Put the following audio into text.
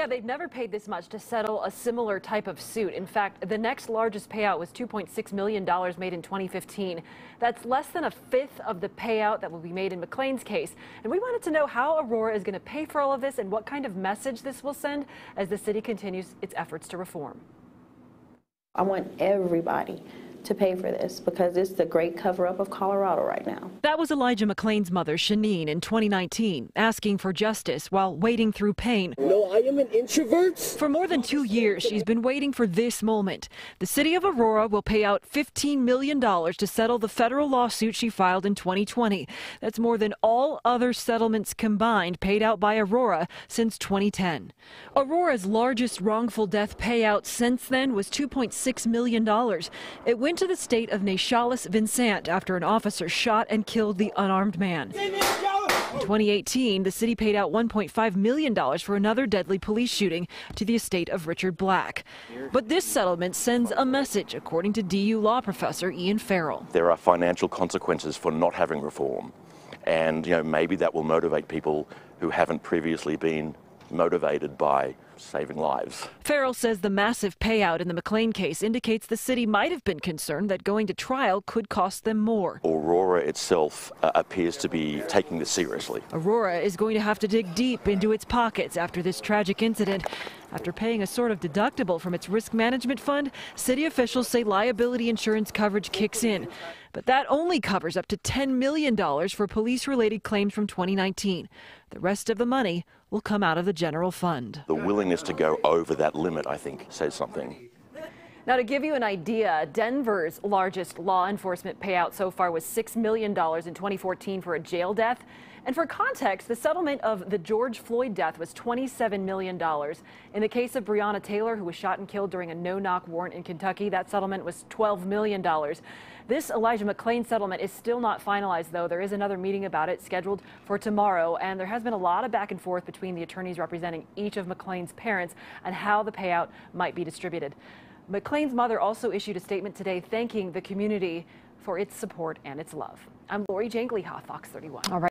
Yeah, they've never paid this much to settle a similar type of suit. In fact, the next largest payout was $2.6 million made in 2015. That's less than a fifth of the payout that will be made in McClain's case. And we wanted to know how Aurora is going to pay for all of this and what kind of message this will send as the city continues its efforts to reform. I want everybody to pay for this because it's the great cover up of Colorado right now. That was Elijah McClain's mother, Sheneen, in 2019, asking for justice while waiting through pain. No, I am an introvert. For more than two years, she's been waiting for this moment. The city of Aurora will pay out $15 million to settle the federal lawsuit she filed in 2020. That's more than all other settlements combined paid out by Aurora since 2010. Aurora's largest wrongful death payout since then was $2.6 million. It went went to the state of Naeschylus Vinzant after an officer shot and killed the unarmed man. In 2018, the city paid out $1.5 million for another deadly police shooting to the estate of Richard Black. But this settlement sends a message, according to DU law professor Ian Farrell. There are financial consequences for not having reform. And, you know, maybe that will motivate people who haven't previously been motivated by saving lives. Farrell says the massive payout in the McClain case indicates the city might have been concerned that going to trial could cost them more. Aurora itself uh, appears to be taking this seriously. Aurora is going to have to dig deep into its pockets after this tragic incident. After paying a sort of deductible from its risk management fund, city officials say liability insurance coverage kicks in. But that only covers up to $10 million for police related claims from 2019. The rest of the money will come out of the general fund. The willingness to go over that limit, I think, says something. Now, to give you an idea, Denver's largest law enforcement payout so far was $6 million in 2014 for a jail death. And for context, the settlement of the George Floyd death was $27 million. In the case of Breonna Taylor, who was shot and killed during a no-knock warrant in Kentucky, that settlement was $12 million. This Elijah McClain settlement is still not finalized, though. There is another meeting about it scheduled for tomorrow, and there has been a lot of back and forth between the attorneys representing each of McClain's parents on how the payout might be distributed. McClain's mother also issued a statement today thanking the community for its support and its love. I'm Lori Jane Gliha, Fox 31. All right.